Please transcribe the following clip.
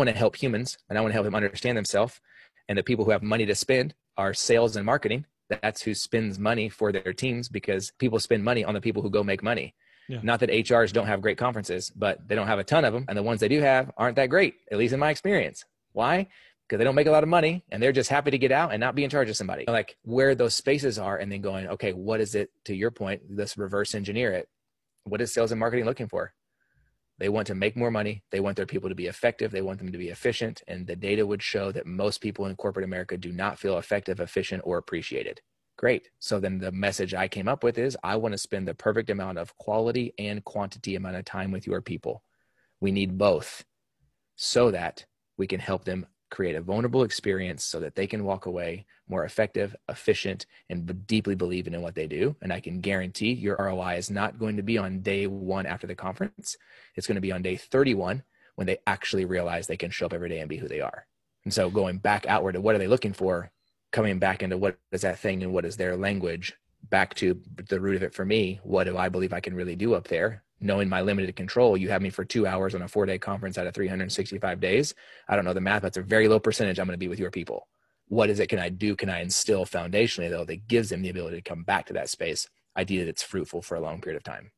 want to help humans and I want to help them understand themselves. And the people who have money to spend are sales and marketing. That's who spends money for their teams because people spend money on the people who go make money. Yeah. Not that HRs don't have great conferences, but they don't have a ton of them. And the ones they do have aren't that great, at least in my experience. Why? Because they don't make a lot of money and they're just happy to get out and not be in charge of somebody. Like where those spaces are, and then going, okay, what is it to your point? Let's reverse engineer it. What is sales and marketing looking for? They want to make more money. They want their people to be effective. They want them to be efficient. And the data would show that most people in corporate America do not feel effective, efficient, or appreciated. Great. So then the message I came up with is I want to spend the perfect amount of quality and quantity amount of time with your people. We need both so that we can help them create a vulnerable experience so that they can walk away more effective, efficient, and deeply believing in what they do. And I can guarantee your ROI is not going to be on day one after the conference. It's going to be on day 31 when they actually realize they can show up every day and be who they are. And so going back outward to what are they looking for, coming back into what is that thing and what is their language, back to the root of it for me, what do I believe I can really do up there? knowing my limited control, you have me for two hours on a four day conference out of 365 days. I don't know the math. That's a very low percentage I'm going to be with your people. What is it can I do? Can I instill foundationally though that gives them the ability to come back to that space? Idea that it's fruitful for a long period of time.